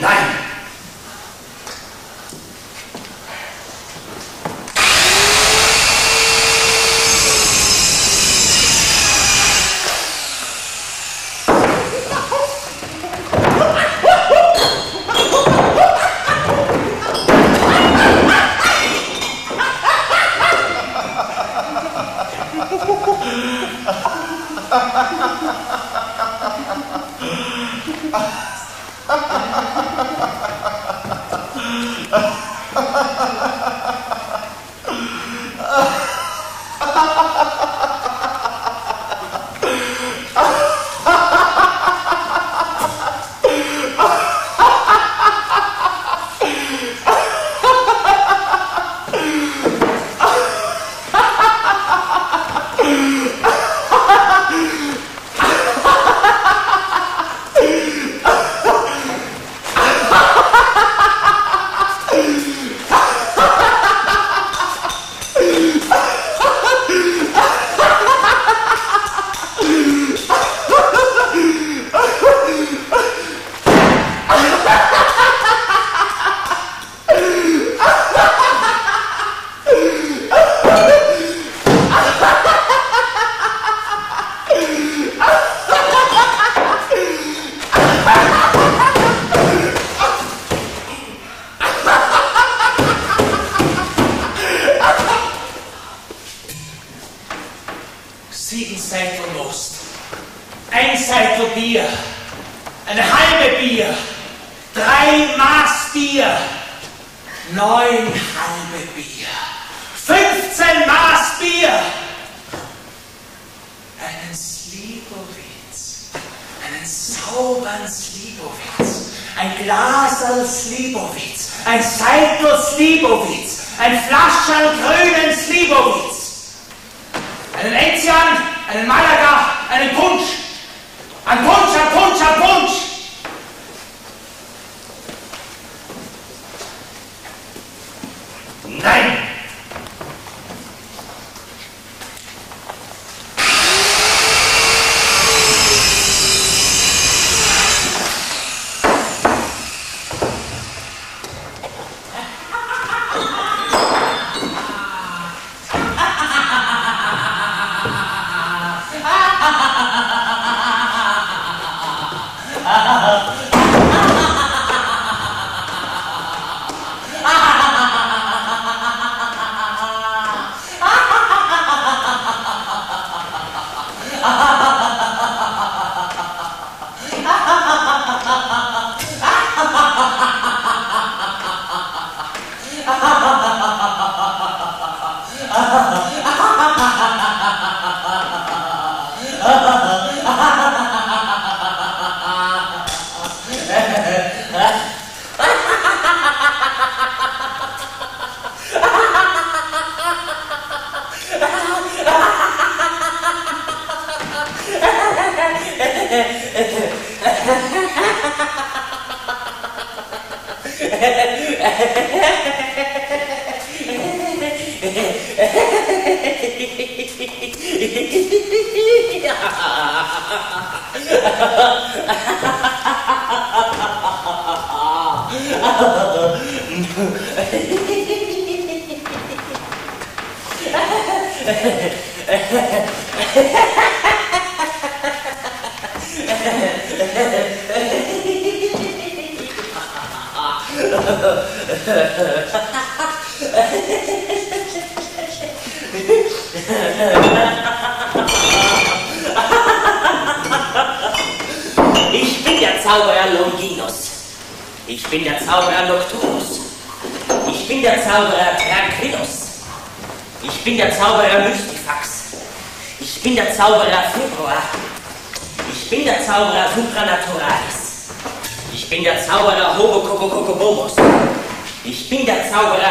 Nein!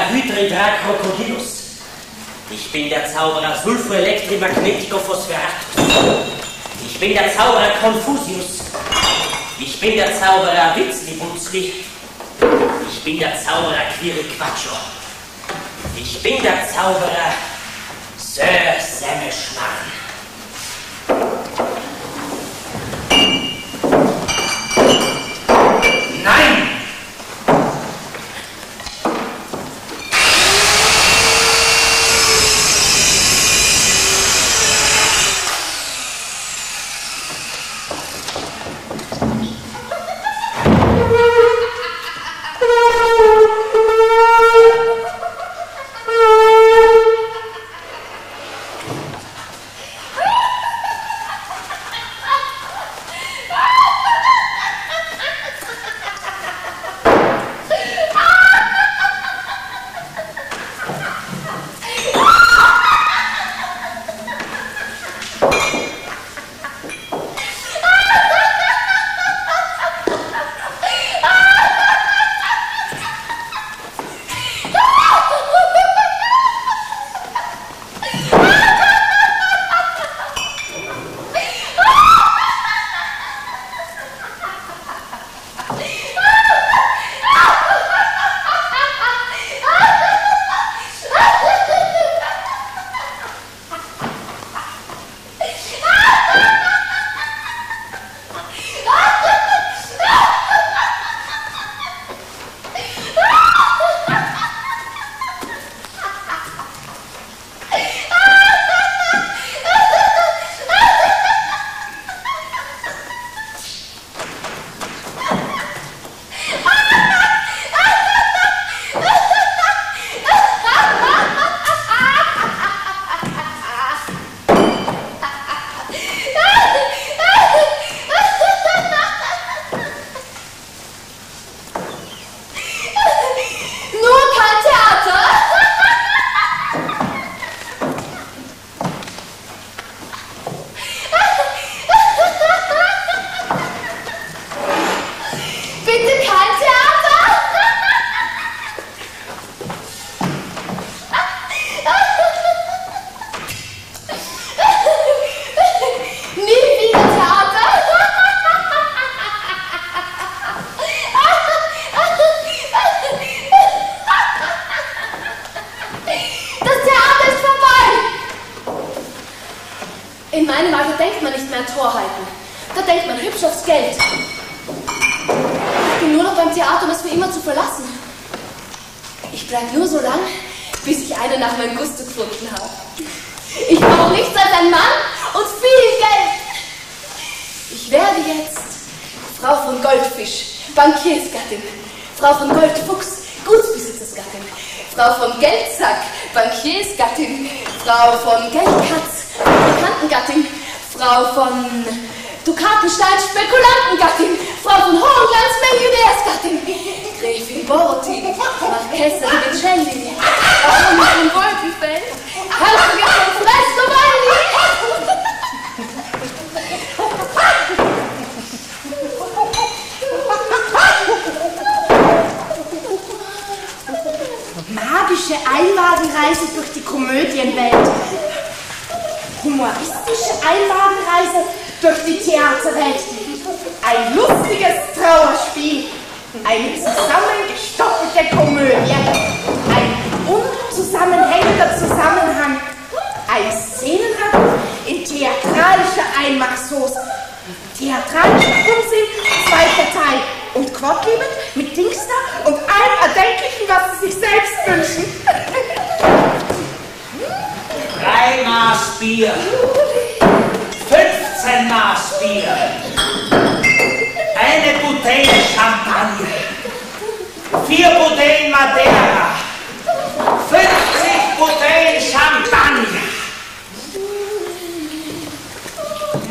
Hydridra Crocodilus. Ich bin der Zauberer Sulfoelektrimagneticophospheratus. Ich bin der Zauberer Confusius. Ich bin der Zauberer Witzlibutzli. Ich bin der Zauberer Quiriquacho. Ich bin der Zauberer Sir Semmelschmarrn.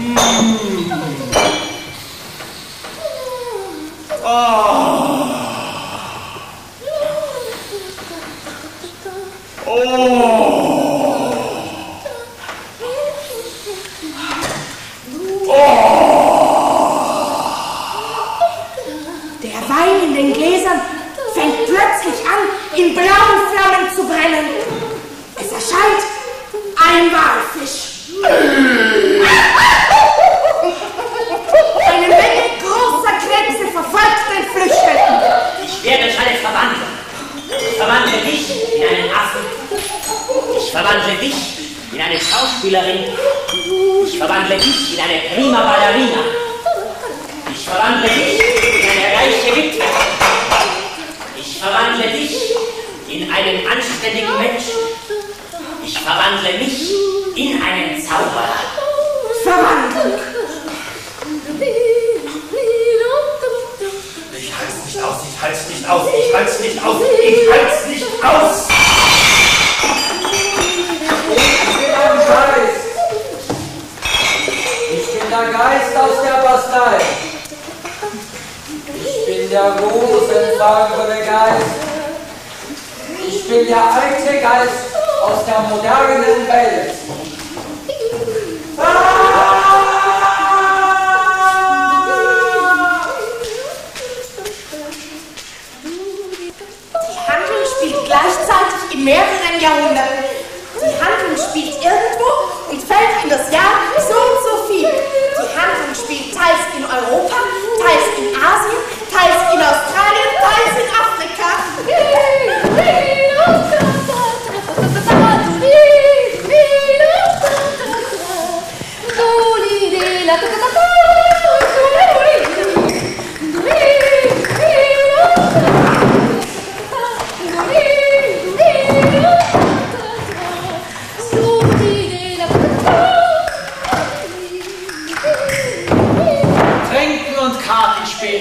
Mm. Oh.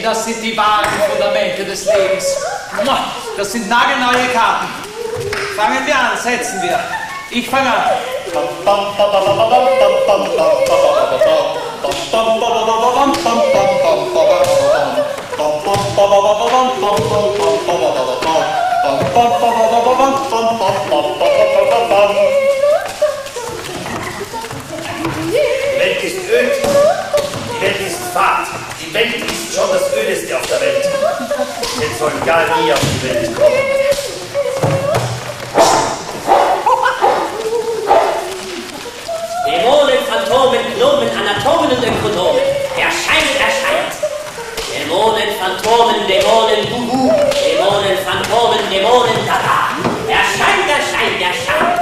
Das sind die wahren Fundamente des Lebens. Das sind nagelneue Karten. Fangen wir an, setzen wir. Ich fange an. Die Welt ist öd, Welt ist fad, die Welt ist schon das Ödeste auf der Welt. Jetzt soll gar nie auf die Welt kommen. Dämonen, Phantomen, Gnomen, Anatomen und Ökonomen. Erscheint, erscheint. Dämonen, Phantomen, Dämonen, Buhu. Dämonen, Phantomen, Dämonen, Dada. Erscheint, erscheint, erscheint.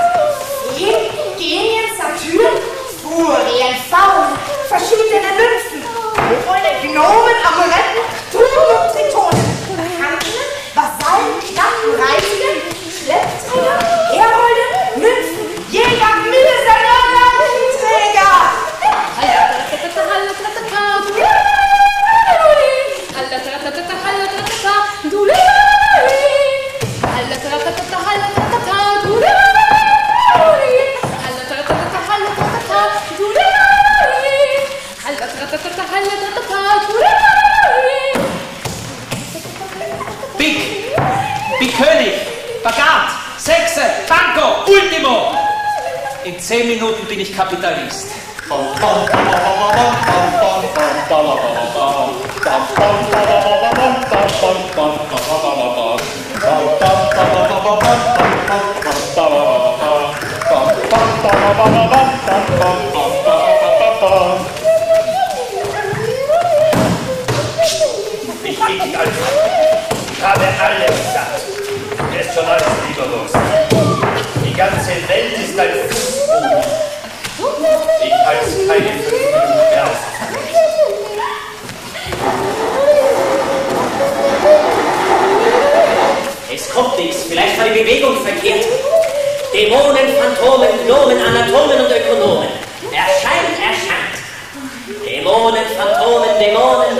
Gen- Genien, Satyren, Furien, Faunen, verschiedene Nymphen, Kobolde, Gnomen, Amuletten, Touren und Tritonen, Handel, Vasallen, Knappen, Reisige, Schleppträger, Ultimo. In zehn Minuten bin ich Kapitalist. Ich fick dich einfach. Ich habe alles satt. Ist schon alles lieberlos. Die ganze Welt ist ein Fußboden. Ich heiße keine Fünfbogen. Es kommt nichts, vielleicht war die Bewegung verkehrt. Dämonen, Phantomen, Gnomen, Anatomen und Ökonomen. Erscheint, erscheint. Dämonen, Phantomen, Dämonen.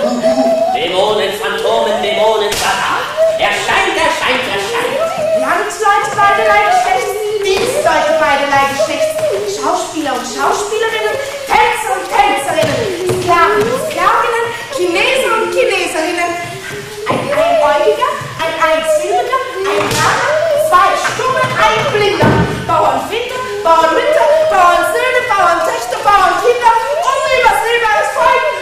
Dämonen, Phantomen, Dämonen, Satan. Erscheint, erscheint, erscheint. Landsleit, Kleiderei, Leute beiderlei Geschlechts, Schauspieler und Schauspielerinnen, Tänzer und Tänzerinnen, Sklaven und Sklavinnen, Chinesen und Chineserinnen, ein Einäugiger, ein Einsilbiger, ein Narrer, zwei Stumme, ein Blinder, Bauernväter, Bauernmütter, Bauernsöhne, Bauerntöchter, Bauernkinder, unübersehbares Volk,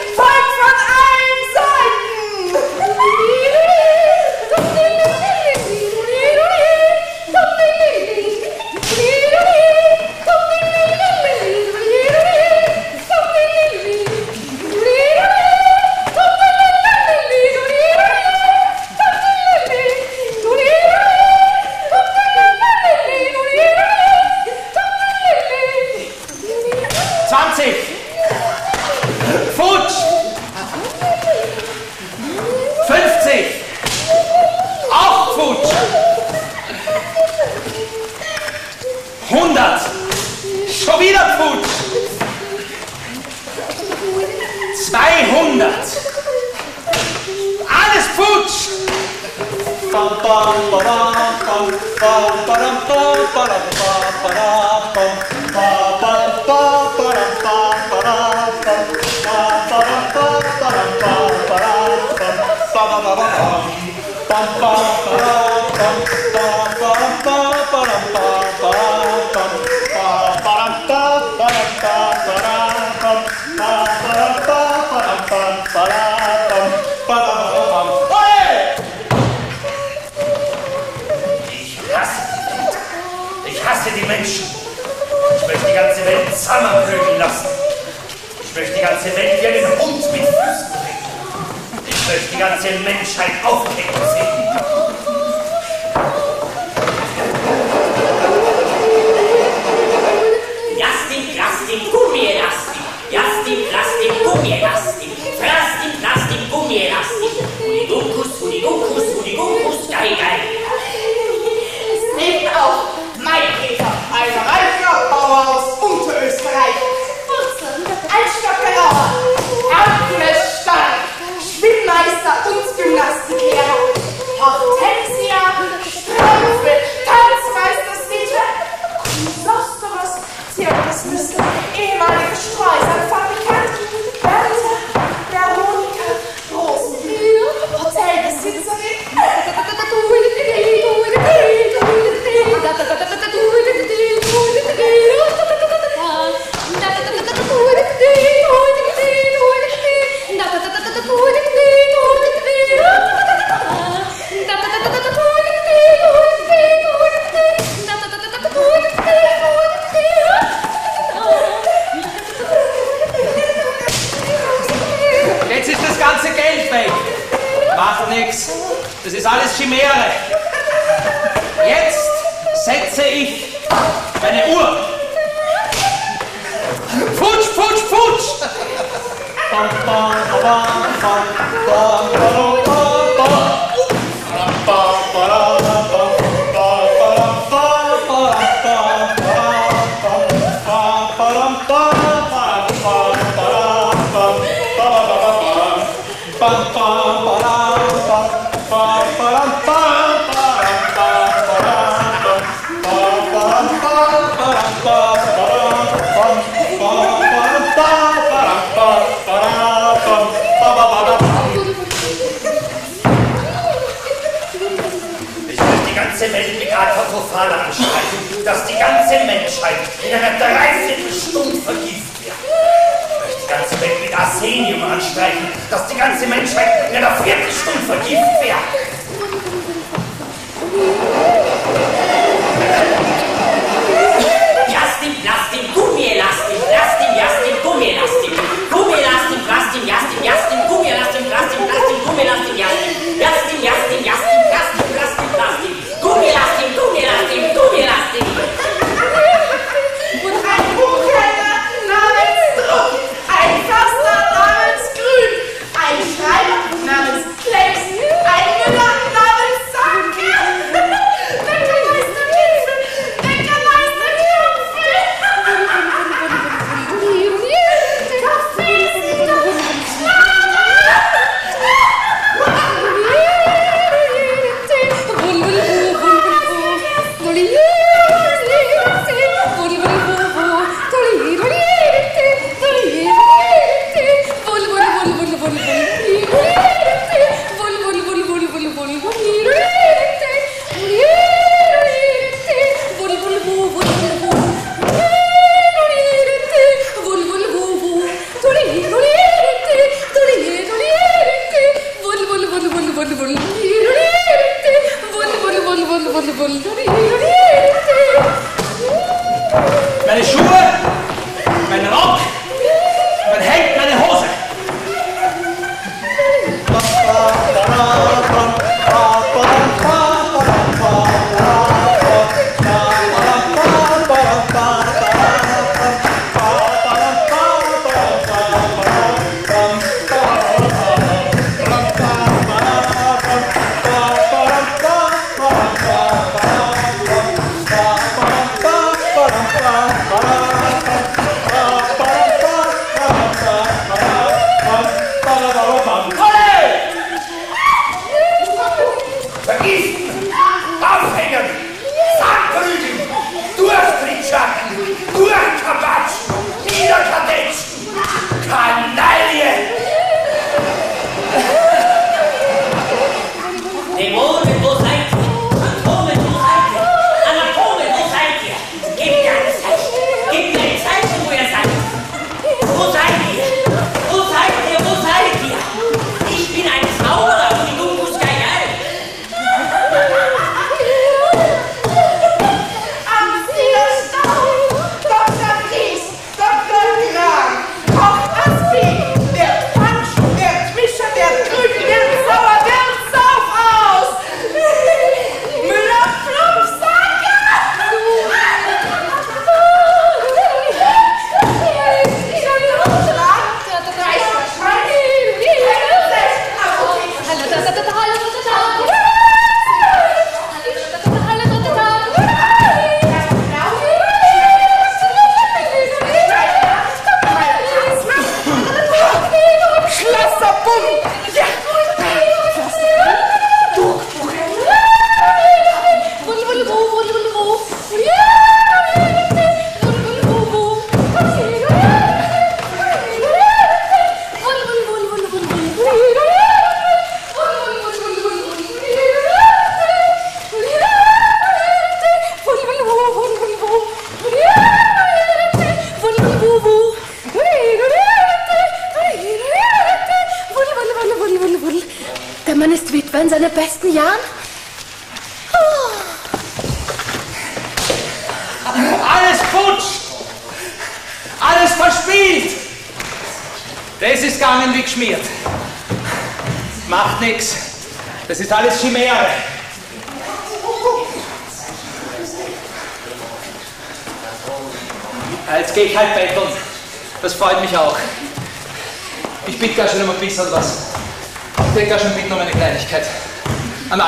die ganze Menschheit aufdecken sehen. Jastim, Jastim, Gummi, Jastim, Jastim, Jastim, Gummi, Jastim. ganze Menschheit in einer Dreißigstund vergießt werden. Ich möchte die ganze Welt mit Arsenium anstreichen, dass die ganze Menschheit in einer Viertelstunde vergiftet werden.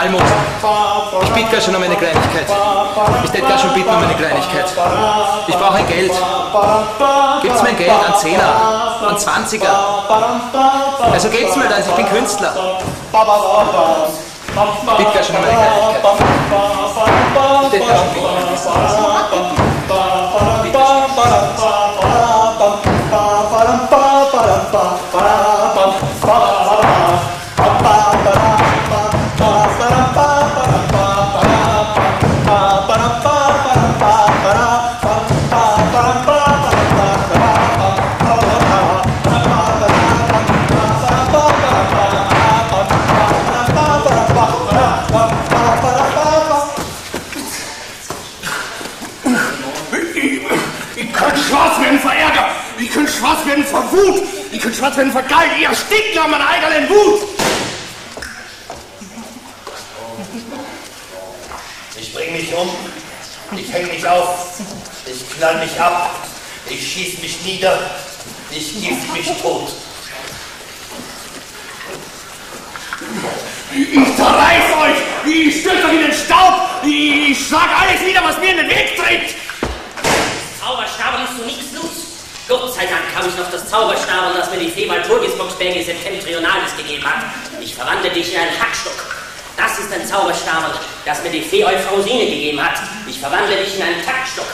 Almosen. Ich bitte gar schon um eine Kleinigkeit. Ich hätte gar schon bitten um eine Kleinigkeit. Ich brauche ein Geld. Gibt's mir ein Geld, ein Zehner, ein Zwanziger. Also geht's mir dann, ich bin Künstler. Bitte gar schon um eine Kleinigkeit. Ich hätte gar schon bitten Werden vor Geil. Ihr stinkt ja an meiner eigenen Wut. Ich bring mich um, ich häng mich auf, ich knall mich ab, ich schieß mich nieder, ich gift mich tot. Ich zerreiß euch. Ich stürze euch in den Staub. Ich schlag alles nieder, was mir in den Weg tritt. Zauberstabel ist so nichts los. Gott sei Dank habe ich noch das Zauberstabel, das mir die Fee Walpurgisboxberge Septentrionalis gegeben hat. Ich verwandle dich in einen Hackstock. Das ist ein Zauberstabel, das mir die Fee Euphrausine gegeben hat. Ich verwandle dich in einen Taktstock.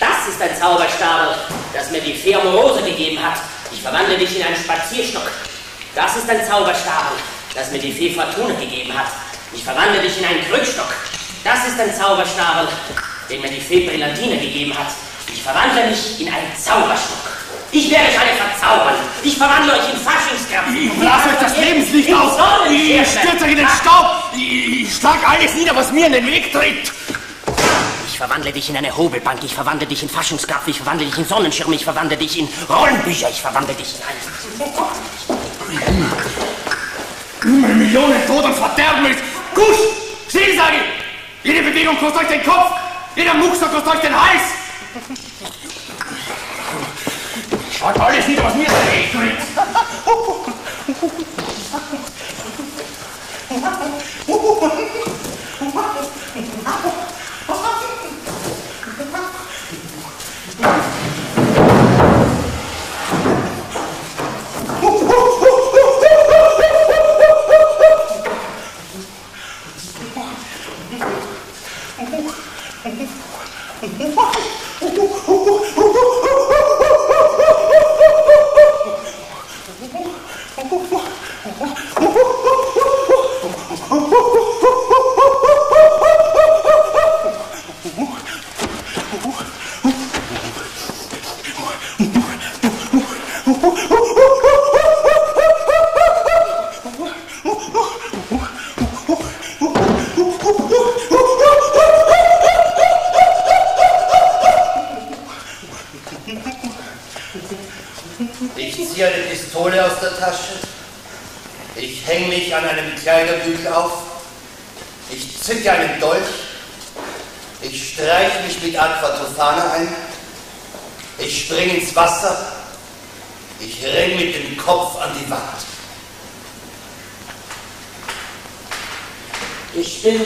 Das ist ein Zauberstabel, das mir die Fee Amorose gegeben hat. Ich verwandle dich in einen Spazierstock. Das ist ein Zauberstabel, das mir die Fee Fortuna gegeben hat. Ich verwandle dich in einen Krückstock. Das ist ein Zauberstabel, den mir die Fee Brillandine gegeben hat. Ich verwandle mich in einen Zauberstock. Ich werde euch alle verzaubern. Ich verwandle euch in Faschingskrabben. Ich blase euch das Lebenslicht aus. Ich stürze euch in den Staub. Ich schlag alles nieder, was mir in den Weg tritt. Ich verwandle dich in eine Hobelbank, ich verwandle dich in Faschingsgraf, ich verwandle dich in Sonnenschirm, ich verwandle dich in Rollenbücher, ich verwandle dich in ein... Millionen Tod und Verderben ist... Kusch! Still, sage ich! Jede Bewegung kostet euch den Kopf, jeder Muckser kostet euch den Hals! Schaut alles nieder, was mir da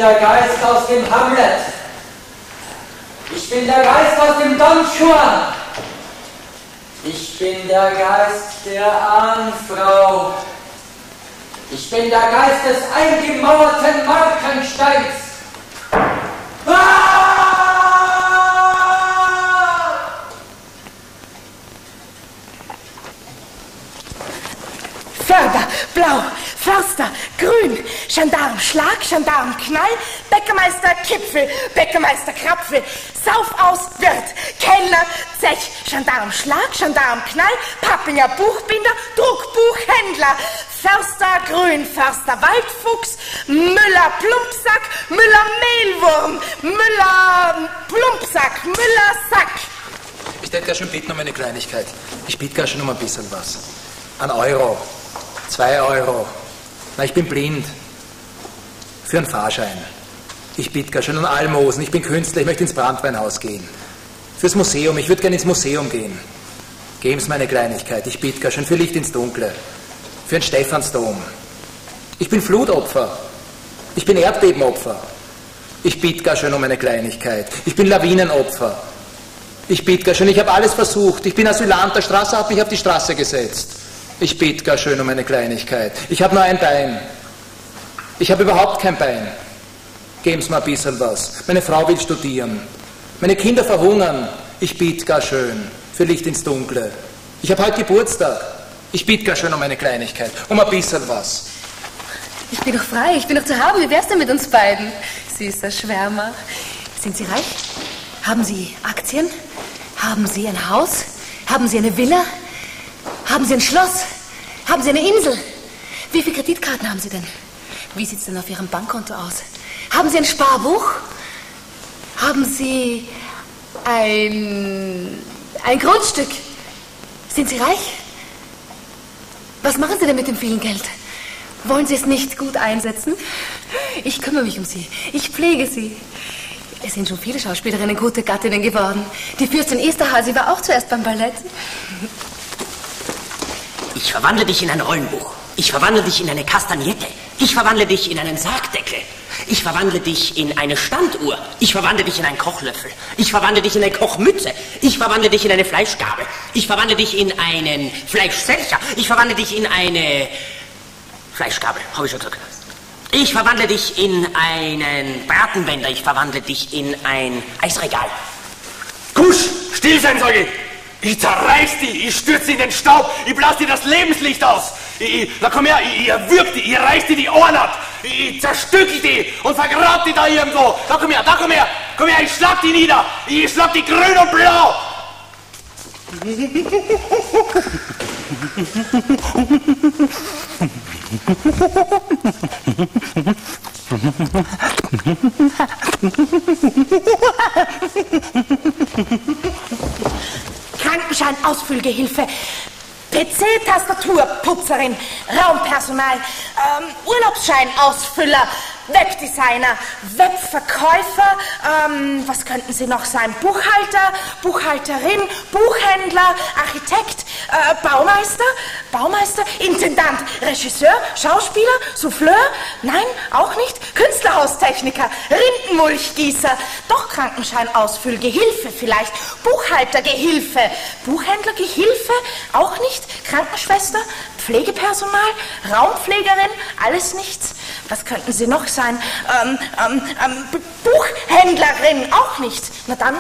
der Geist aus dem Hamlet. Ich bin der Geist aus dem Don Juan. Ich bin der Geist der Ahnfrau. Ich bin der Geist des eingemauerten Markensteins. Ah! Förder, blau, Förster, grün, Gendarm, Schlag, Gendarm, Knall, Bäckermeister, Kipfel, Bäckermeister, Krapfel, Sauf aus, Wirt, Kellner, Zech, Gendarm, Schlag, Gendarm, Knall, Pappinger, Buchbinder, Druckbuchhändler, Förster, Grün, Förster, Waldfuchs, Müller, Plumpsack, Müller, Mehlwurm, Müller, Plumpsack, Müller, Sack. Ich hätte ja schon bitten um eine Kleinigkeit. Ich bitte gar schon um ein bisschen was. Ein Euro. Zwei Euro. Na, ich bin blind. Für einen Fahrschein. Ich bitte gar schon an Almosen. Ich bin Künstler. Ich möchte ins Brandweinhaus gehen. Fürs Museum. Ich würde gerne ins Museum gehen. Geben Sie mir eine Kleinigkeit. Ich bitte gar schon für Licht ins Dunkle. Für einen Stephansdom. Ich bin Flutopfer. Ich bin Erdbebenopfer. Ich bitte gar schon um eine Kleinigkeit. Ich bin Lawinenopfer. Ich bitte gar schon, ich habe alles versucht. Ich bin Asylant, der Straße hat mich auf die Straße gesetzt. Ich bete gar schön um eine Kleinigkeit. Ich habe nur ein Bein. Ich habe überhaupt kein Bein. Geben Sie mir ein bisschen was. Meine Frau will studieren. Meine Kinder verhungern. Ich biete gar schön. Für Licht ins Dunkle. Ich habe heute Geburtstag. Ich biete gar schön um eine Kleinigkeit. Um ein bisschen was. Ich bin doch frei. Ich bin doch zu haben. Wie wär's denn mit uns beiden? Süßer Schwärmer. Sind Sie reich? Haben Sie Aktien? Haben Sie ein Haus? Haben Sie eine Villa? Haben Sie ein Schloss? Haben Sie eine Insel? Wie viele Kreditkarten haben Sie denn? Wie sieht es denn auf Ihrem Bankkonto aus? Haben Sie ein Sparbuch? Haben Sie ein, ein Grundstück? Sind Sie reich? Was machen Sie denn mit dem vielen Geld? Wollen Sie es nicht gut einsetzen? Ich kümmere mich um Sie. Ich pflege Sie. Es sind schon viele Schauspielerinnen gute Gattinnen geworden. Die Fürstin Esterhazy war auch zuerst beim Ballett. Ich verwandle dich in ein Rollenbuch. Ich verwandle dich in eine Kastagnette. Ich verwandle dich in einen Sargdeckel. Ich verwandle dich in eine Standuhr. Ich verwandle dich in einen Kochlöffel. Ich verwandle dich in eine Kochmütze. Ich verwandle dich in eine Fleischgabel. Ich verwandle dich in einen Fleischselcher. Ich verwandle dich in eine Fleischgabel. Habe ich schon gesagt. Ich verwandle dich in einen Bratenwender. Ich verwandle dich in ein Eisregal. Kusch, still sein, sage ich. Ich zerreiß die, ich stürze in den Staub, ich blas dir das Lebenslicht aus. Ich, na komm her, ich, ich erwürg die, ich reiß dir die Ohren ab. Ich, ich zerstückel die und vergrab die da irgendwo. Da komm her, da komm her, komm her, ich schlag die nieder. Ich schlag die grün und blau. Krankenschein-Ausfüllgehilfe, PC-Tastaturputzerin, Raumpersonal, ähm, Urlaubsscheinausfüller, Webdesigner, Webverkäufer, ähm, was könnten Sie noch sein? Buchhalter, Buchhalterin, Buchhändler, Architekt, äh, Baumeister, Baumeister, Intendant, Regisseur, Schauspieler, Souffleur, nein, auch nicht, Künstlerhaustechniker, Rindenmulchgießer, doch Krankenscheinausfüllgehilfe vielleicht, Buchhaltergehilfe, Buchhändlergehilfe, auch nicht, Krankenschwester, Pflegepersonal, Raumpflegerin, alles nichts. Was könnten Sie noch sein? Ähm, ähm, ähm, Buchhändlerin, auch nicht. Na dann,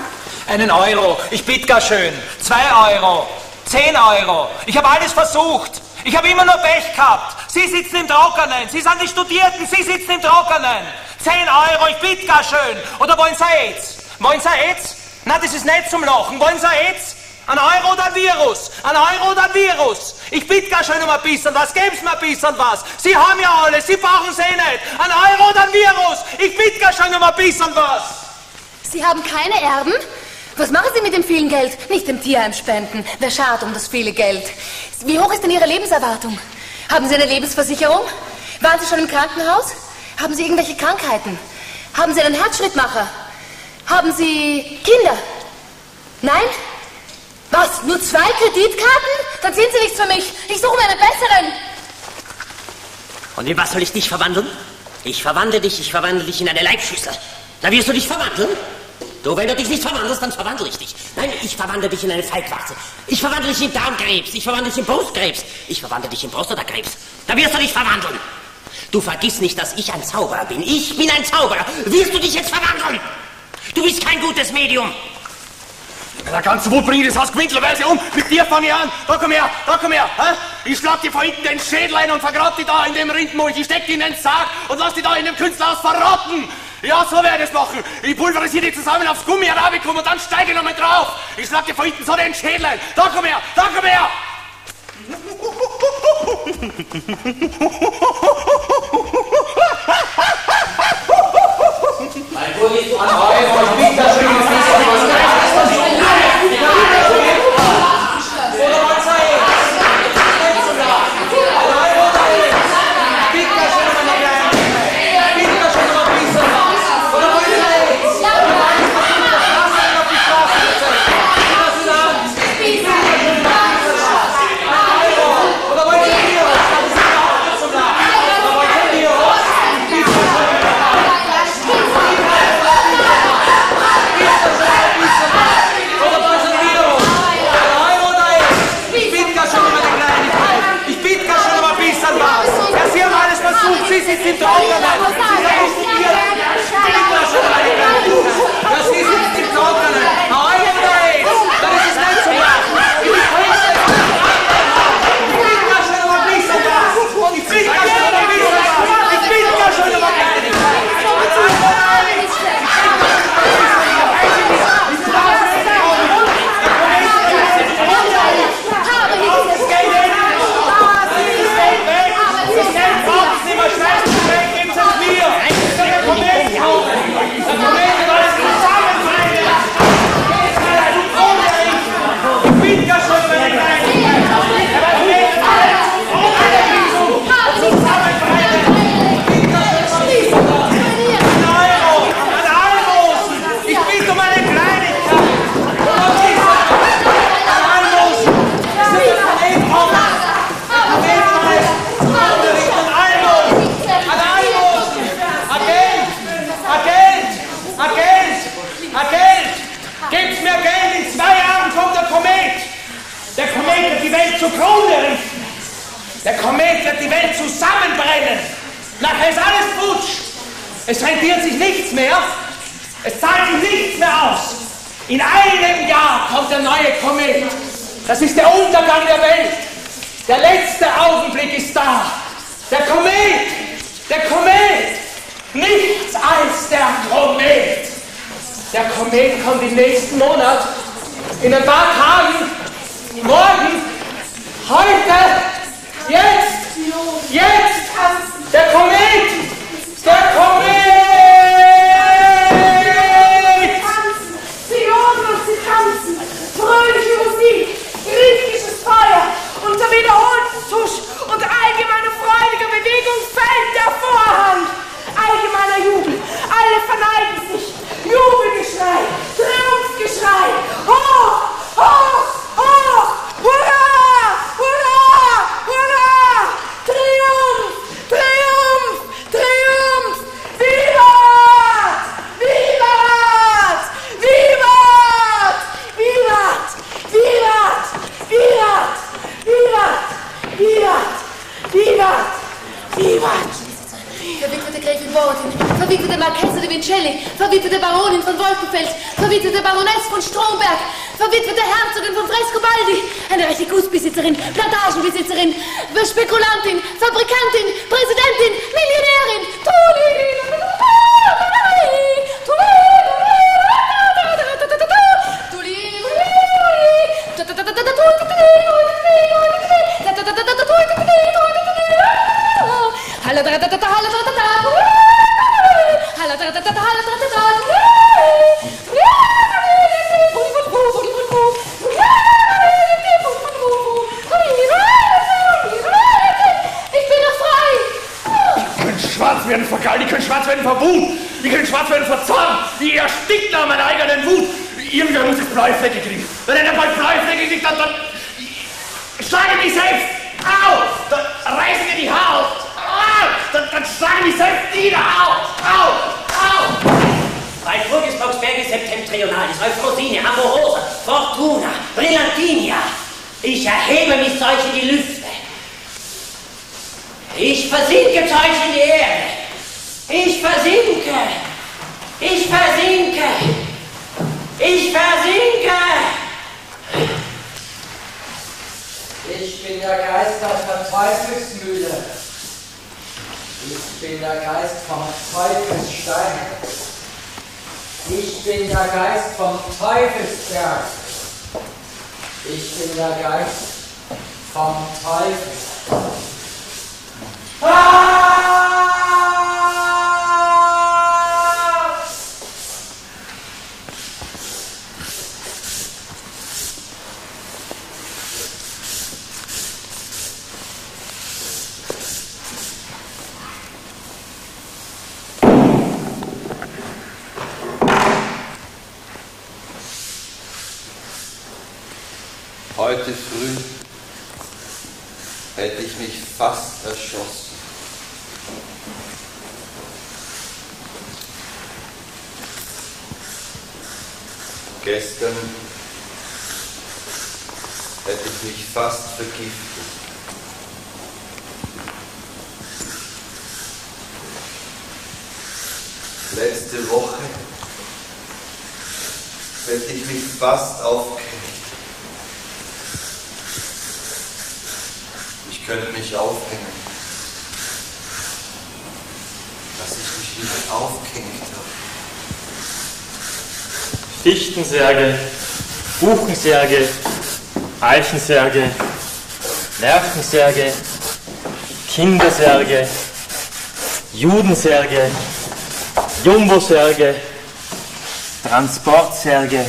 Einen Euro. Ich bitte gar schön. Zwei Euro. Zehn Euro. Ich habe alles versucht. Ich habe immer nur Pech gehabt. Sie sitzen im Trockenen. Sie sind die Studierten. Sie sitzen im Trockenen. Zehn Euro. Ich bitte gar schön. Oder wollen Sie jetzt? Wollen Sie jetzt? Na, das ist nicht zum Lachen. Wollen Sie jetzt? Ein Euro oder Virus? Ein Euro oder Virus? Ich bitte gar schön um ein bisschen was. Geben Sie mir ein bisschen was. Sie haben ja alles. Sie brauchen es eh nicht. Ein Euro oder Virus? Ich bitte gar schön um ein bisschen was. Sie haben keine Erben? Was machen Sie mit dem vielen Geld? Nicht dem Tierheim spenden. Wer schart um das viele Geld? Wie hoch ist denn Ihre Lebenserwartung? Haben Sie eine Lebensversicherung? Waren Sie schon im Krankenhaus? Haben Sie irgendwelche Krankheiten? Haben Sie einen Herzschrittmacher? Haben Sie Kinder? Nein? Was? Nur zwei Kreditkarten? Dann sind Sie nichts für mich. Ich suche mir eine besseren. Und in was soll ich dich verwandeln? Ich verwandle dich, ich verwandle dich in eine Leibschüssel. Da wirst du dich verwandeln? Du, wenn du dich nicht verwandelst, dann verwandle ich dich. Nein, ich verwandle dich in eine Feigwarze. Ich verwandle dich in Darmkrebs. Ich verwandle dich in Brustkrebs. Ich verwandle dich in Prostatakrebs. Da wirst du dich verwandeln. Du vergiss nicht, dass ich ein Zauberer bin. Ich bin ein Zauberer. Wirst du dich jetzt verwandeln? Du bist kein gutes Medium. Der ganze Wut bringt das Haus gewinntlerweise um. Mit dir fange ich an. Da komm her, da komm her. Hä? Ich schlag dir von hinten den Schädel ein und vergrab dich da in dem Rindmulch. Ich steck dich in den Sarg und lass dich da in dem Künstlerhaus verrotten. Ja, so werde ich es machen. Ich pulverisiere dich zusammen aufs Gummi Arabicum und dann steige ich nochmal drauf. Ich schlag dir von hinten so den Schädel ein. Da komm her, da komm her. Ich rentiert sich nichts mehr. Es zahlt sich nichts mehr aus. In einem Jahr kommt der neue Komet. Das ist der Untergang der Welt. Der letzte Augenblick ist da. Der Komet! Der Komet! Nichts als der Komet! Der Komet kommt im nächsten Monat. In ein paar Tagen. Morgen. Heute. Jetzt. Jetzt. Der Komet! Der Komet! Vincelli, verwitwete Baronin von Wolkenfeld, verwitwete Baroness von Stromberg, verwitwete Herzogin von Frescobaldi, eine reiche Gutsbesitzerin, Plantagenbesitzerin, Spekulantin, Fabrikantin, Präsidentin, versinke. Ich versinke. Ich bin der Geist der Teufelsmühle. Ich bin der Geist vom Teufelsstein. Ich bin der Geist vom Teufelsberg. Ich bin der Geist vom Teufel. Ah! Heute früh hätte ich mich fast erschossen. Gestern hätte ich mich fast vergiftet. Letzte Woche hätte ich mich fast aufgehängt. Ich könnte mich aufhängen. Dass ich mich wieder aufgehängt habe. Fichtensärge, Buchensärge, Eichensärge, Lerchensärge, Kindersärge, Judensärge, Jumbosärge, Transportsärge,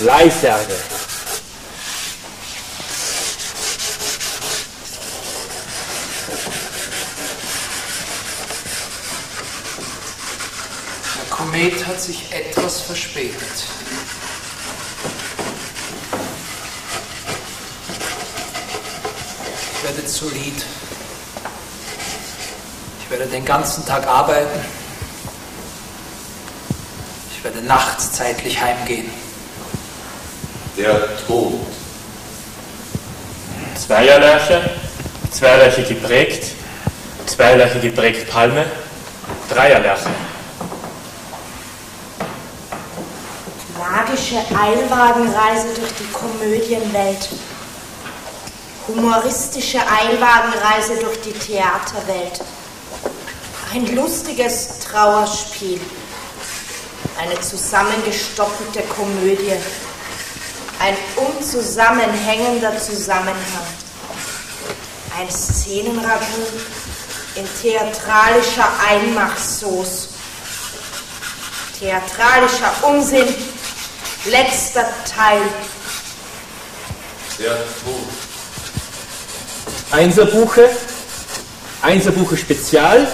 Leihsärge. Der Komet hat sich etwas verspätet. Ich werde solid. Ich werde den ganzen Tag arbeiten. Ich werde nachts zeitlich heimgehen. Der Tod. Zweierlärche, Zweierlärche geprägt, Zweierlärche geprägt Palme, Dreierlärche. Magische Eilwagenreise durch die Komödienwelt. Humoristische Eilwagenreise durch die Theaterwelt. Ein lustiges Trauerspiel. Eine zusammengestoppelte Komödie. Ein unzusammenhängender Zusammenhang. Ein Szenenragout in theatralischer Einmachsoße. Theatralischer Unsinn. Letzter Teil. Der Tod. Einserbuche, Einserbuche Spezial,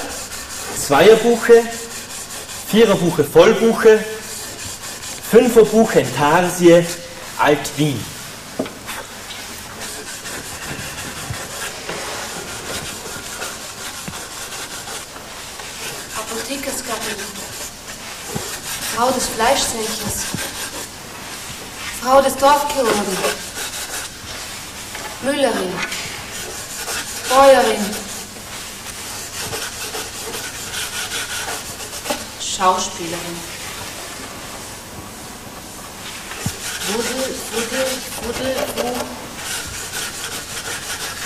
Zweierbuche, Viererbuche Vollbuche, Fünferbuche in Tarsie, Alt-Wien. Apothekersgattin. Frau des Fleischzählchens. Frau des Dorfchirurgen. Müllerin. Bäuerin. Schauspielerin. Wuddel, wuddel, wuddel, wo?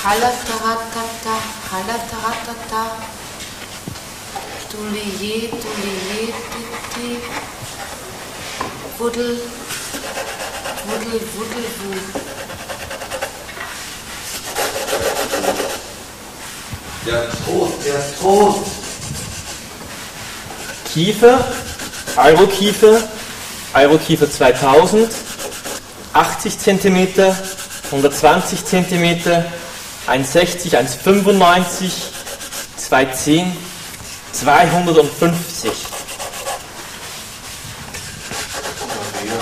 Halataratata, halataratata. Dulier, dulier, titi. Wuddel, wuddel, wuddel, wo? Der Tod, der Tod. Kiefer, Eurokiefer, Eurokiefer 2000, 80 cm, 120 cm, 1,60, 1,95, 2,10, 250. Oder wer?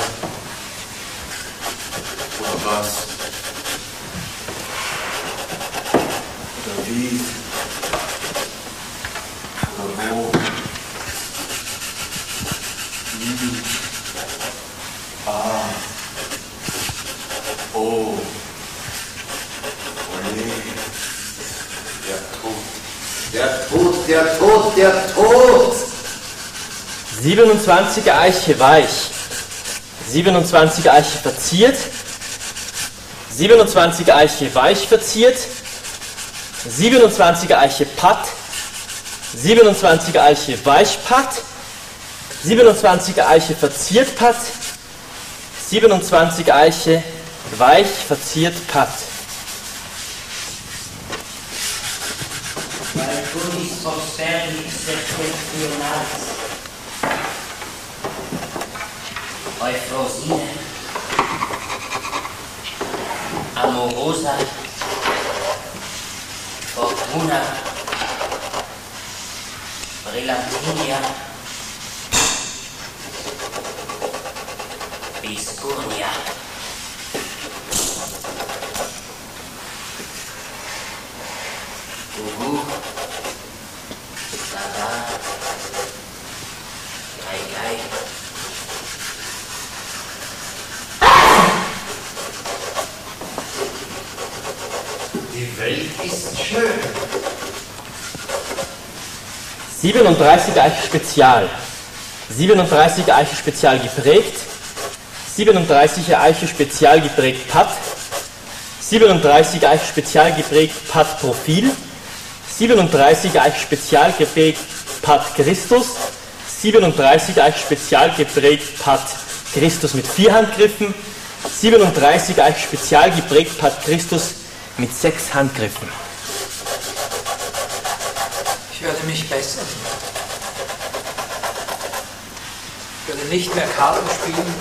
Oder was? Oder wie? Oder wo? Wie? Ah. Oh. Der Tod. Der Tod, der Tod, der Tod! 27er Eiche weich, 27er Eiche verziert, 27er Eiche weich verziert, 27er Eiche patt, 27er Eiche weich patt, 27er Eiche verziert patt, 27er Eiche weich verziert patt. Balconis observix Amu Musa Muna Berilah dunia Tubuh Tata Hai Die Welt ist schön. 37 Eiche Spezial. 37 Eiche Spezial geprägt. 37 Eiche Spezial geprägt Patt. 37 Eiche Spezial geprägt Patt Profil. 37 Eiche Spezial geprägt Patt Christus. 37 Eiche Spezial geprägt Patt Christus mit vier Handgriffen. 37 Eiche Spezial geprägt Patt Christus mit sechs Handgriffen. Ich werde mich bessern. Ich werde nicht mehr Karten spielen.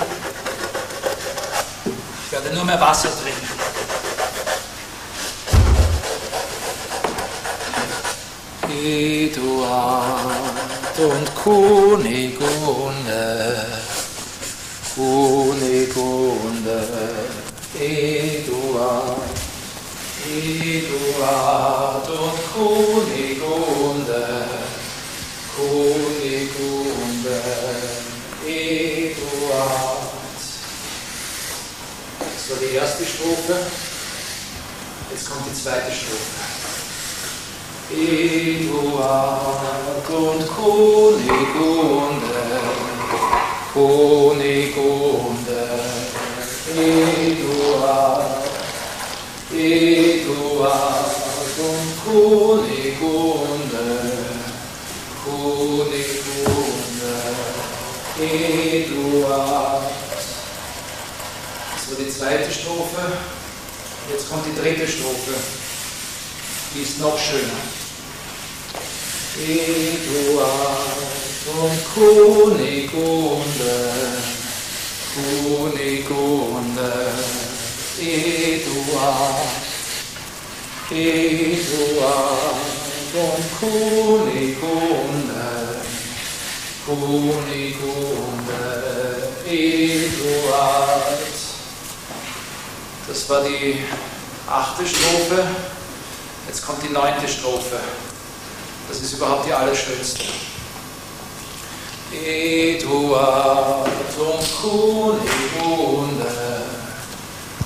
Ich werde nur mehr Wasser trinken. Eduard und Kunigunde, Kunigunde, Eduard. Die erste Strophe. Jetzt kommt die zweite Strophe. Eduard und Kunigunde, Kunigunde, Eduard. Eduard und Kunigunde, Kunigunde, Eduard. Das war die zweite Strophe. Jetzt kommt die dritte Strophe. Die ist noch schöner. Eduard und Kunigunde, Kunigunde, Eduard, Eduard und Kunigunde, Kunigunde, Eduard. Das war die achte Strophe. Jetzt kommt die neunte Strophe. Das ist überhaupt die allerschönste. Eduard und Kunigunde,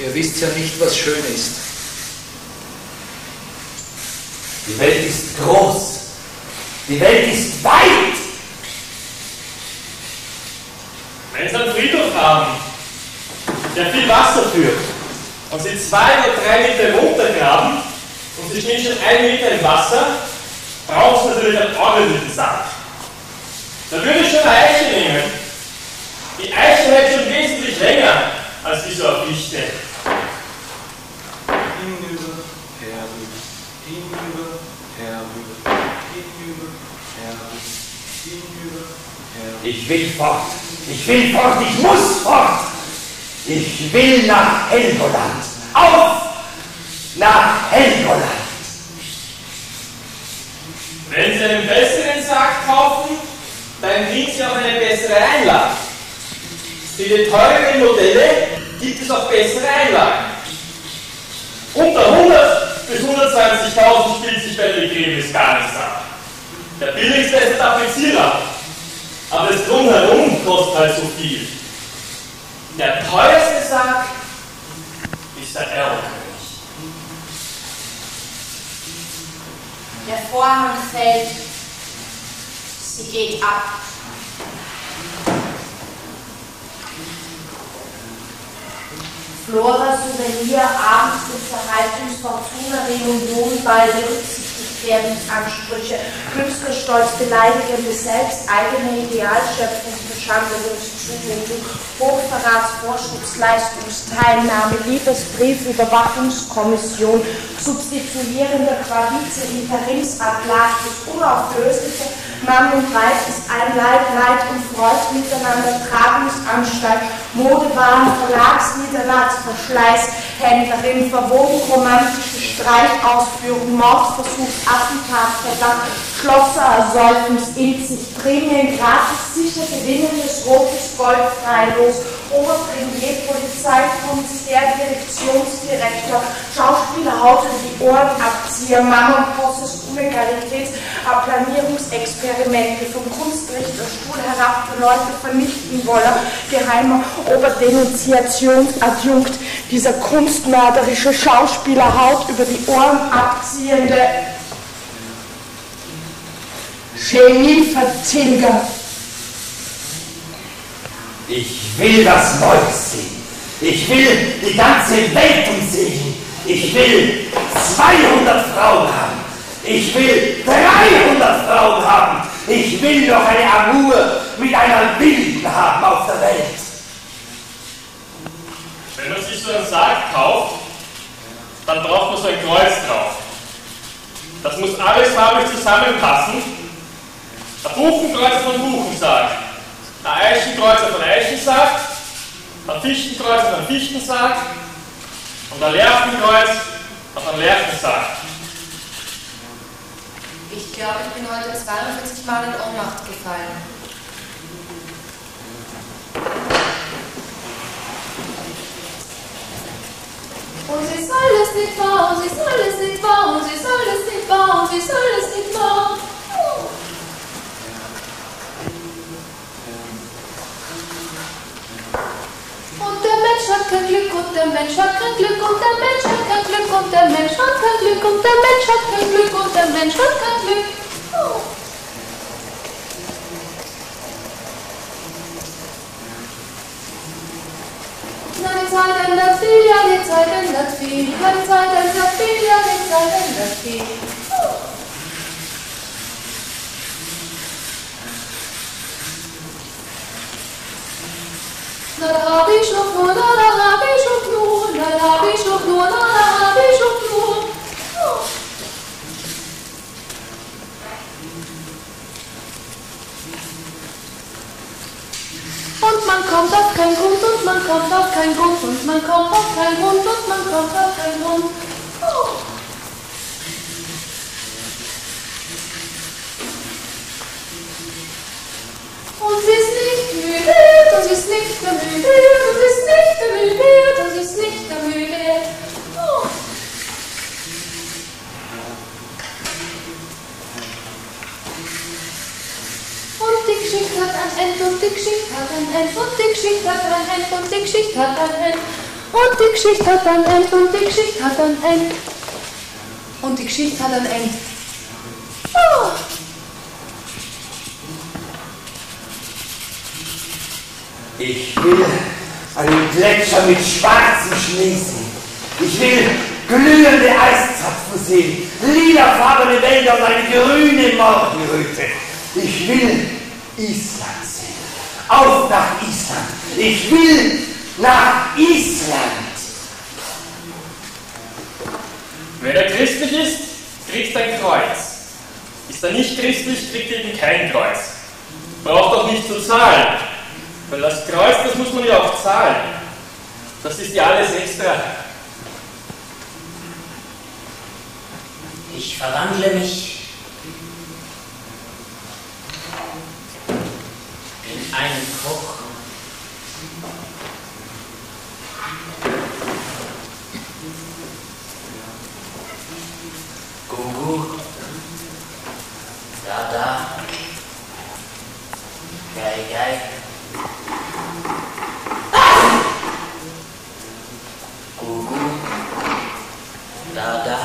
ihr wisst ja nicht, was schön ist. Die Welt ist groß. Die Welt ist weit. Wenn Sie einen Friedhof haben, der viel Wasser führt, und Sie zwei oder drei Meter runtergraben und Sie stehen schon einen Meter im Wasser, braucht es natürlich einen ordentlichen Sack. Da würde ich schon eine Eiche nehmen. Die Eiche hält schon wesentlich länger als die so eine Fichte. Ich will fort. Ich will fort. Ich muss fort. Ich will nach Helgoland. Auf! Nach Helgoland. Wenn Sie einen besseren Sack kaufen, dann kriegen Sie auch eine bessere Einlage. Für die teureren Modelle gibt es auch bessere Einlagen. Unter 100 bis 120.000 spielt sich bei der Begräbnis gar nichts ab. Der billigste ist der Tapezierer, aber das Drumherum kostet halt so viel. Der teuerste Sack ist der Erlkönig. Der Vorhang fällt. Sie geht ab. Flora Souvenir abends mit Verhaltungs Fortuna Reunion bei Berücksichtigwerdungsansprüche, Künstlerstolz, beleidigende Selbst, eigene Idealschöpfung, Verschandlungszumutung, Hochverratsvorschubsleistungsteilnahme, Liebesbrief, Überwachungskommission, substituierender Qualize, Interimsablag, das unauflösliche Mann und Weib ist ein Leib, Leid und Freud miteinander, Tragungsanstalt, Modewaren, Verlagsniederlass, Verschleißhändlerin, verwogen romantische Streichausführung, Mordversuch, Attentat, Verdacht, Schlosser, Ersäufnis, Inzicht, Prämien, gratis, sicher gewinnendes, rotes Gold, freilos, Oberpremier, Polizeikommisär, Direktionsdirektor, Schauspieler, in die Ohren, Abzieher, Mammon, Posses, Illegalitäts, Planierungsexperimente vom Kunstrichterstuhl herab für Leute vernichten wolle, geheimer Oberdenunziationsadjunkt, dieser kunstmörderische Schauspieler Haut über die Ohren abziehende Genievertilger. Ich will das Neues sehen. Ich will die ganze Welt umsehen. Ich will 200 Frauen haben. Ich will 300 Frauen haben. Ich will noch eine Amour mit einer Wilden haben auf der Welt. Wenn man sich so einen Sarg kauft, dann braucht man so ein Kreuz drauf. Das muss alles farblich zusammenpassen. Ein Buchenkreuzer von Buchensarg, ein Eichenkreuzer von Eichensarg, ein Fichtenkreuzer von Fichtensarg und ein Lerchenkreuz auf einem Lerchensarg. Ich glaube, ich bin heute 42 Mal in Ohnmacht gefallen. Und sie soll es nicht wahr, sie soll es nicht und sie soll es nicht und sie soll es nicht wahr. Hat kein Glück, und der Mensch hat kein Glück, und der Mensch hat kein Glück, und der Mensch hat kein Glück, und der Mensch hat kein Glück, und der Mensch hat kein Glück. Oh. Die Zeit ändert viel, die Zeit ändert viel, die Zeit ändert viel, die Zeit ändert viel. Und man kommt auf keinen Grund, und man kommt auf keinen Grund, und man kommt auf keinen Grund, und man kommt auf keinen Grund. Oh. nicht müde, du bist nicht müde, du bist nicht müde. Oh. Und die Geschichte hat ein Ende und die Geschichte hat ein Ende und die Geschichte hat ein Ende und die Geschichte hat ein Ende. Und die Geschichte hat ein Ende und die Geschichte hat ein Ende. Und die Geschichte hat ein Ende. Ich will einen Gletscher mit schwarzem Schnee sehen. Ich will glühende Eiszapfen sehen, lilafarbene Wälder und eine grüne Morgenröte. Ich will Island sehen. Auf nach Island. Ich will nach Island. Wenn er christlich ist, kriegt er ein Kreuz. Ist er nicht christlich, kriegt er eben kein Kreuz. Braucht auch nicht zu zahlen. Weil das Kreuz, das muss man ja auch zahlen. Das ist ja alles extra. Ich verwandle mich in einen Koch. Gugu, da da, Gei Gei. Da da.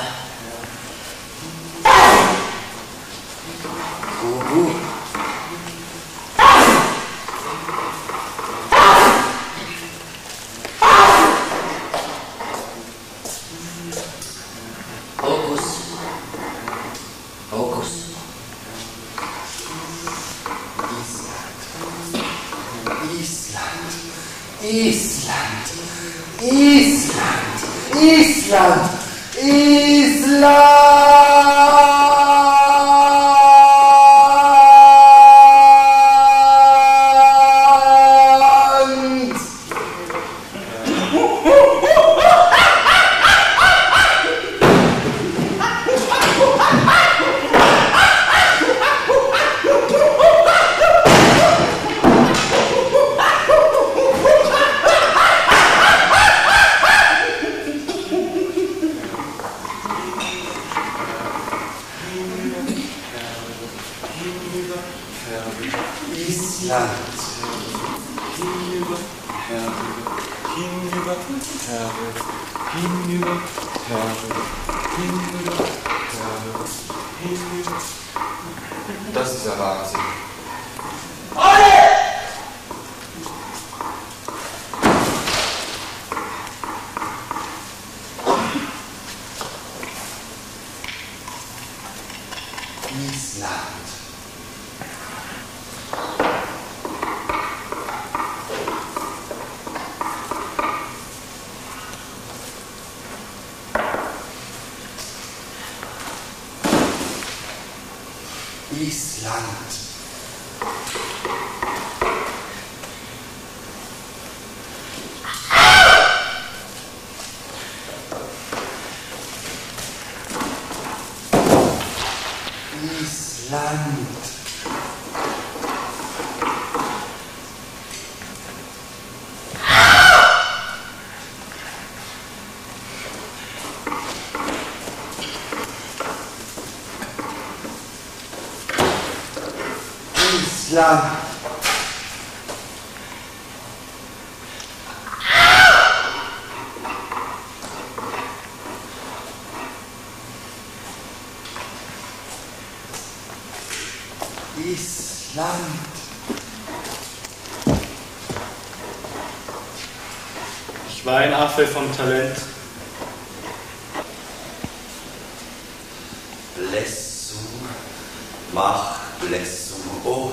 Gugu. Hokus. Hokus. Island. Island. Island. Island. Island. Island. Das ist ja Wahnsinn. Island. Island. Island. Island. Island. Ich war ein Affe von Talent. Blessung, mach Blessung, oh,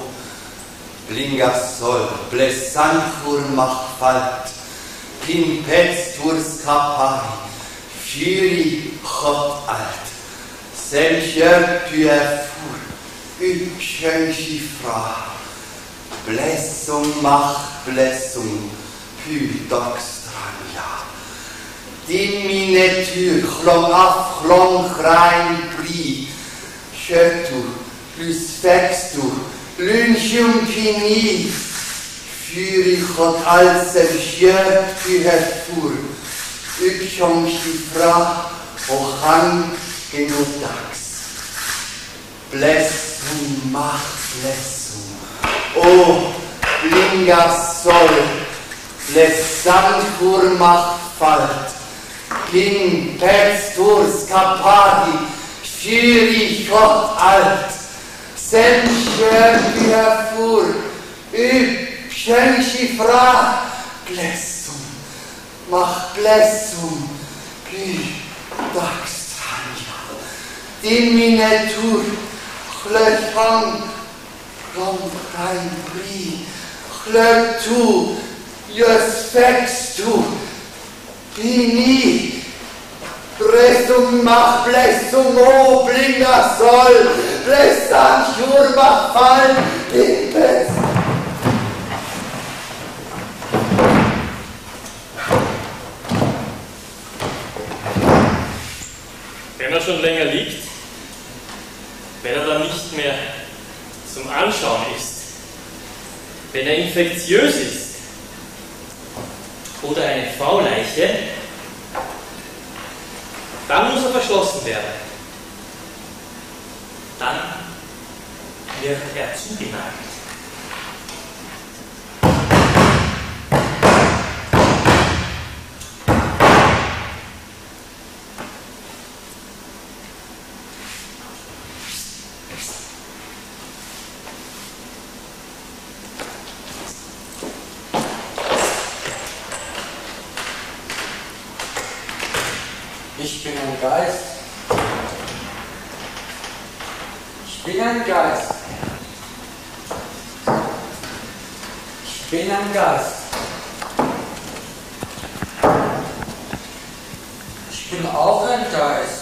Blingasol, Blessanfur mach Falt, Pimpetsturs Kapai, Fyri Chot alt, Selcher Pyefur, Übschön Schifra, Blessung mach Blessung, Pydoxtranja. Din miniatyr, chlong af, chlong chrain bri, Schötu, plus fextu, Lünchumkini Firichot Alzevje Firefur Yksong Shifra Ochan Genodax Blessum Mach Blessum O Linga Sol Blessandhur Mach Falt. King Pets Tur Skapadi Firichot Alt. Sencher Biafur, Übschenchi Fra, Glessum, Mach Glessum, Gü, Daxtranja, Diminetur, Chlechang, Rom Rein Pri, Chlötu, Jös Fextu, Pini, Blessung mach Blessung, oh Blinger soll, Blessang, Jur mach Fall, Bett. Wenn er schon länger liegt, wenn er dann nicht mehr zum Anschauen ist, wenn er infektiös ist oder eine V-Leiche, dann muss er verschlossen werden. Dann wird er zugenagelt. Ich bin ein Geist. Ich bin ein Geist. Ich bin ein Geist. Ich bin auch ein Geist.